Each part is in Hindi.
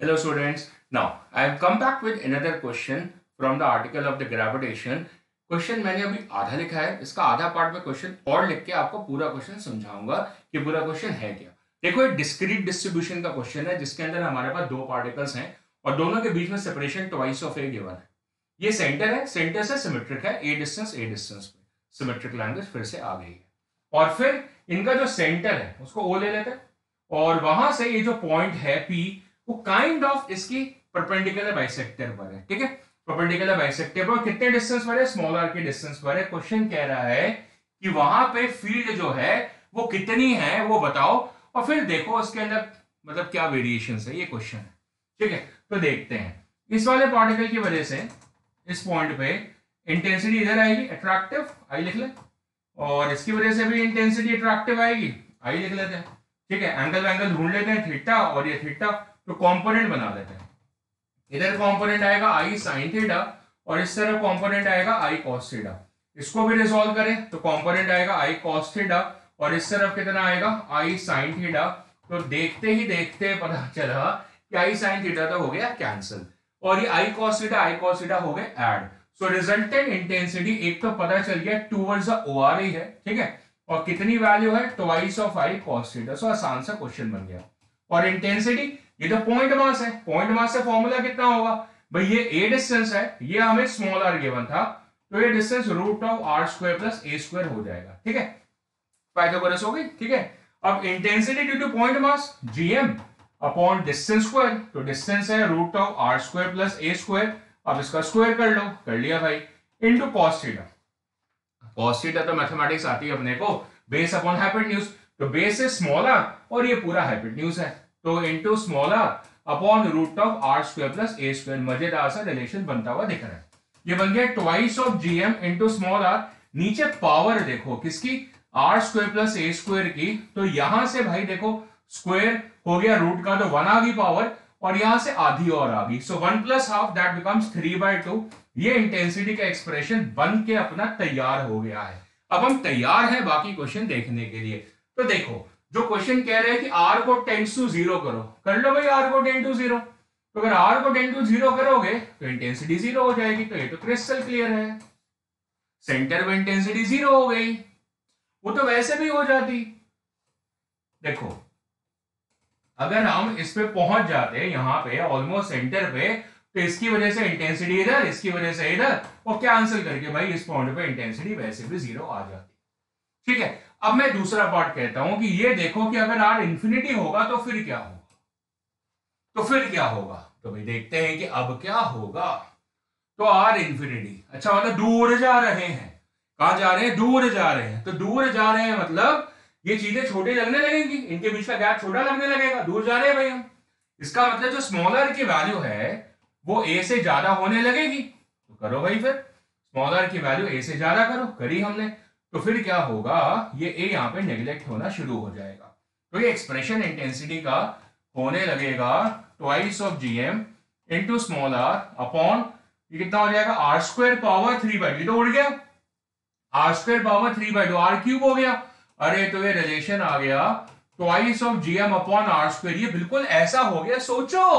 Hello, students. Now, I have come back with another question from the article of the gravitation. Question मैंने अभी आधा लिखा है। इसका आधा पार्ट में क्वेश्चन और लिख के आपको पूरा क्वेश्चन समझाऊँगा कि पूरा क्वेश्चन है क्या। देखो, एक डिस्क्रीट डिस्ट्रीब्यूशन का क्वेश्चन है, जिसके अंदर हमारे पास दो पार्टिकल्स हैं और दोनों के बीच में separation twice of A given है। ये सेंटर है सेंटर से सिमेट्रिक है ए डिस्टेंस ए डिस्टेंस पे। सिमेट्रिक लैंग्वेज फिर से आ गई है। और फिर इनका जो सेंटर है, उसको ओ ले लेते हैं। और वहाँ से ये जो पॉइंट है पी वो काइंड ऑफ़ इसकी परपेंडिकुलर बाइसेक्टर पर है, ठीक है? परपेंडिकुलर बाइसेक्टर पर कितने डिस्टेंस पर है? स्मॉल आर के डिस्टेंस पर है। क्वेश्चन कह रहा है कि वहाँ पे फ़ील्ड जो है, वो कितनी है, वो बताओ। और फिर देखो उसके अंदर मतलब क्या वेरिएशन है, ये क्वेश्चन है, ठीक है? तो देखते हैं। इस वाले पार्टिकल की वजह से, इस पॉइंट पे इंटेंसिटी इधर आएगी अट्रैक्टिव आई लिख ले। और इसकी वजह से भी इंटेंसिटी अट्रैक्टिव आएगी आई लिख लेते हैं, ठीक है? एंगल एंगल ढूंढ लेते हैं थीटा और ये थीटा तो कंपोनेंट बना देते हैं। इधर कंपोनेंट आएगा आई साइन थीटा और इस तरह कंपोनेंट आएगा आई कॉस थीटा इसको भी रिजोल्व करें तो कंपोनेंट आएगा आई कॉस थीटा और इस तरफ़ कितना आएगा? आई साइन थीटा तो देखते ही देखते पता चला कि आई साइन थीटा तो हो गया कैंसिल और ये I cos theta I cos theta हो गए एड सो रिजल्टेंट इंटेंसिटी एक तो पता चल गया टूवर्ड्स द ओआर ही है, ठीक है? और कितनी वैल्यू है? Twice of I cos theta so आसान सा क्वेश्चन बन गया। और इंटेंसिटी ये तो पॉइंट मास है। पॉइंट मास से फॉर्मूला कितना होगा? भाई, ये ए डिस्टेंस है, ये हमें स्मॉल आर गिवन था तो ये distance root of R square plus A square हो जाएगा, ठीक है? पाइथागोरस हो गई, ठीक है? अब intensity due to point mass GM upon distance square तो डिस्टेंस है root of R square plus A square अब इसका स्क्वायर कर लो, कर लिया भाई। Into cos theta cos theta तो मैथमेटिक्स आती है अपने को। बेस अपॉन हाइपोटेन्यूज तो बेस है स्मॉल आर और ये पूरा हाइपोटेन्यूज है। तो into small R upon root of R square plus A square मज़ेदार सा रिलेशन बनता हुआ दिख रहा है। ये बन गया twice of GM into small R नीचे पावर देखो किसकी? R square plus A square की। तो यहाँ से भाई देखो स्क्वायर हो गया रूट का तो वन आ गई पावर और यहाँ से आधी और आ गई। So one plus half that becomes three by two ये इंटेंसिटी का एक्सप्रेशन बन के अपना तैयार हो गया है। अब हम तैयार हैं बाकी क्वेश्चन देखने के लिए। तो देखो जो क्वेश्चन कह रहे हैं कि आर को टेंस टू ज़ीरो करो। कर लो भाई आर को टेन टू ज़ीरो तो अगर आर को टेन टू ज़ीरो करोगे तो इंटेंसिटी ज़ीरो हो जाएगी। तो ये तो क्रिस्टल क्लियर है। सेंटर में इंटेंसिटी ज़ीरो हो गई। वो तो वैसे भी हो जाती। देखो, अगर हम इस पे पहुँच जाते, यहाँ पे ऑलमोस्ट सेंटर पे तो इसकी वजह से इंटेंसिटी इधर, इसकी वजह से इधर, और कैंसिल करके भाई इस पॉइंट पे इंटेंसिटी वैसे भी ज़ीरो आ जाती। ठीक है? अब मैं दूसरा पार्ट कहता हूँ कि ये देखो कि अगर आर इंफिनिटी होगा तो फिर क्या होगा? तो फिर क्या होगा? तो भाई देखते हैं कि अब क्या होगा। तो आर इंफिनिटी अच्छा मतलब दूर जा रहे हैं। कहा जा रहे हैं? दूर जा रहे हैं। तो दूर जा रहे हैं मतलब ये चीज़ें छोटी लगने लगेंगी। इनके बीच का गैप छोटा लगने लगेगा। दूर जा रहे हैं भाई हम। इसका मतलब जो स्मॉलर की वैल्यू है, वो ए से ज़्यादा होने लगेगी। तो करो भाई फिर। स्मॉलर की वैल्यू ए से ज़्यादा करो। करी हमने। तो फिर क्या होगा? ये ए यहाँ पे नेग्लेक्ट होना शुरू हो जाएगा। तो ये एक्सप्रेशन इंटेंसिटी का होने लगेगा twice of GM into small R upon कितना हो जाएगा? R square power three by तो उड़ गया। R square power three by two R cube हो गया। अरे तो ये रिलेशन आ गया twice of GM upon R square ये बिल्कुल ऐसा हो गया। सोचो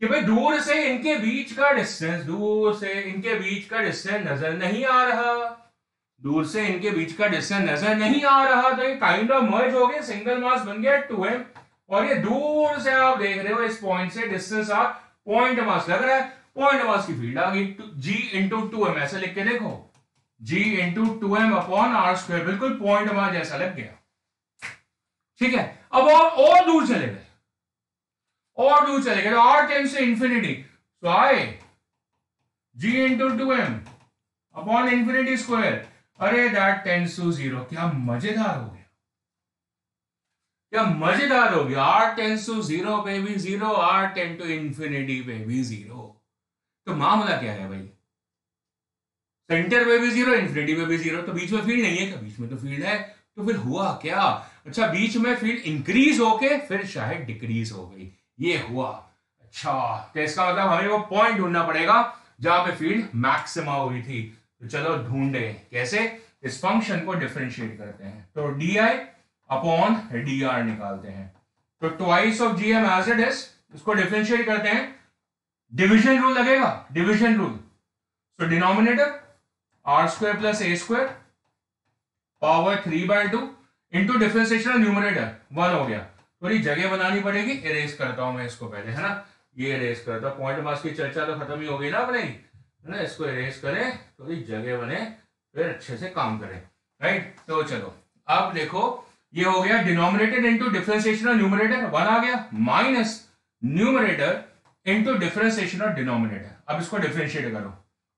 कि भाई दूर से इनके बीच का डिस्टेंस दूर से इनके बीच का डिस्टेंस नज़र नहीं आ रहा। दूर से इनके बीच का डिस्टेंस नज़र नहीं आ रहा तो ये काइंड ऑफ़ मर्ज हो गया सिंगल मास बन गया टू एम और ये दूर से आप देख रहे हो, इस पॉइंट से डिस्टेंस आ पॉइंट मास लग रहा है। पॉइंट मास की फ़ील्ड आ गई जी इंटू टू एम ऐसे लिख के देखो। G into two M upon R square बिल्कुल पॉइंट मास जैसा लग गया। ठीक है, अब और और दूर चले गए। और दूर चले गए तो आर टेंस से इंफिनिटी सो आए। G into two M upon infinity square अरे दैट टेंस टू ज़ीरो क्या मज़ेदार हो गया। क्या मज़ेदार हो गया। आर टेंस टू ज़ीरो पे भी zero r tends to infinity पे भी ज़ीरो तो मामला क्या है भाई? सेंटर पे भी ज़ीरो इंफिनिटी पे भी ज़ीरो तो बीच में फ़ील्ड नहीं है क्या? बीच में तो फ़ील्ड है। तो फिर हुआ क्या? अच्छा बीच में फ़ील्ड इंक्रीज होके फिर शायद डिक्रीज हो गई। ये हुआ। अच्छा तो इसका मतलब हमें वो पॉइंट ढूंढना पड़ेगा, जहाँ पे फ़ील्ड मैक्सिमा हुई थी। तो चलो ढूंढे, कैसे? इस फ़ंक्शन को डिफ्रेंशिएट करते हैं। तो d I upon d r निकालते हैं। तो twice of G M as it is इसको डिफ्रेंशिएट करते हैं। डिविजन रूल लगेगा? Division rule so denominator r square plus a square power three by two into differentiation numerator one हो गया। थोड़ी जगह बनानी पड़ेगी। इरेज करता हूँ मैं इसको पहले, है ना? ये इरेज करता हूँ। पॉइंट मास की चर्चा तो खत्म ही हो गई ना अपने है ना? इसको इरेज करें, थोड़ी जगह बने, फिर अच्छे से काम करें। राइट तो चलो, अब देखो, ये हो गया denominator into differentiation numerator one आ गया minus numerator into differentiation of denominator अब इसको डिफ्रेंशिएट करो।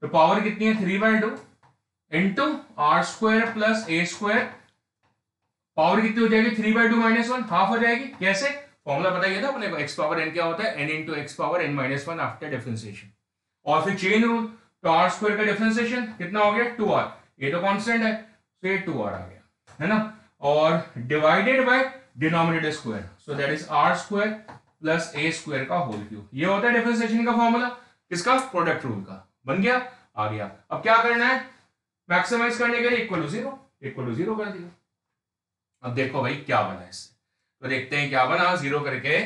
तो पावर कितनी है? Three by two into r square plus a square power कितनी हो जाएगी? Three by two minus one half हो जाएगी। कैसे? फॉर्मुला बताइए था अपने एक्स पावर एन क्या होता है? N into x power n minus one after differentiation और फिर चेन रूल तो आर स्क्वायर का डिफ्रेंसिएशन कितना हो गया? टू आर ये तो कांस्टेंट है तो ये टू आर आ गया, है ना? और divided by denominator square so that is r square plus a square का होल क्यूब ये होता है डिफ्रेंसिएशन का फॉर्मूला किसका? प्रोडक्ट रूल का. बन गया, आ गया. अब क्या करना है? मैक्सिमाइज करने के लिए equal to zero equal to zero कर दिया. अब देखो भाई क्या बना इससे. तो देखते हैं क्या बना ज़ीरो करके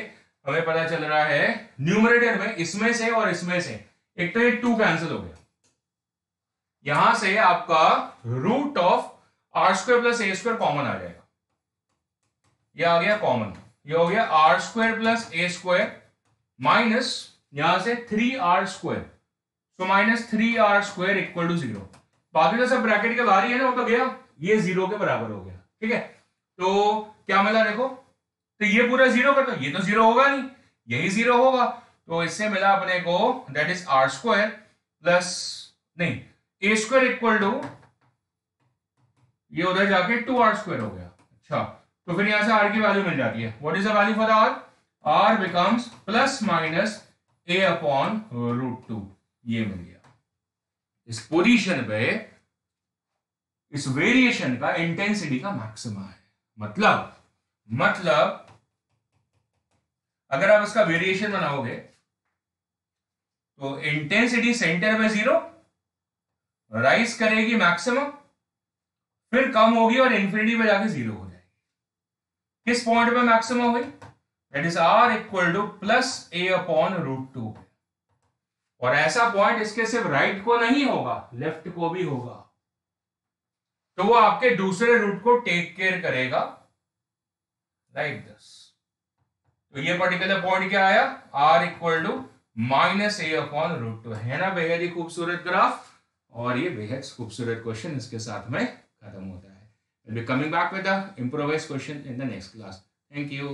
हमें पता चल रहा है न्यूमरेटर में इसमें से और इसमें से. एक तो ये टू कैंसिल हो गया। यहाँ से आपका root of r square plus a square common आ जाएगा। ये आ गया कॉमन ये हो गया r square plus a square minus यहाँ से three r square so minus three r square equal to zero बाकी तो सब ब्रैकेट के बाहर ही है ना, वो तो गया। ये ज़ीरो के बराबर हो गया। ठीक है? तो क्या मिला देखो? तो ये पूरा ज़ीरो कर दो। ये तो ज़ीरो होगा नहीं। यही ज़ीरो होगा। तो इससे मिला अपने को that is r square plus नहीं ए स्क्वायर इक्वल टू ये उधर जाके टू आर स्क्वायर हो गया। अच्छा तो फिर यहाँ से आर की वैल्यू मिल जाती है। What is the value for r r becomes plus minus a upon root two ये मिल गया। इस पोजीशन पे, इस वेरिएशन का इंटेंसिटी का मैक्सिमा है। मतलब मतलब अगर आप इसका वेरिएशन बनाओगे तो इंटेंसिटी सेंटर में ज़ीरो राइज करेगी मैक्सिमम फिर कम होगी और इंफिनिटी में जाके ज़ीरो हो जाएगी। किस पॉइंट पे मैक्सिमम हुई? That is r equal to plus a upon root two और ऐसा पॉइंट इसके सिर्फ़ राइट को नहीं होगा लेफ़्ट को भी होगा। तो वो आपके दूसरे रूट को टेक केयर करेगा। लाइक दिस तो ये पर्टिकुलर पॉइंट क्या आया? R equal to minus a upon root two है ना बेहद ही खूबसूरत ग्राफ। और ये बेहद खूबसूरत क्वेश्चन इसके साथ में खत्म होता है। Coming back with the improvise question in the next class thank you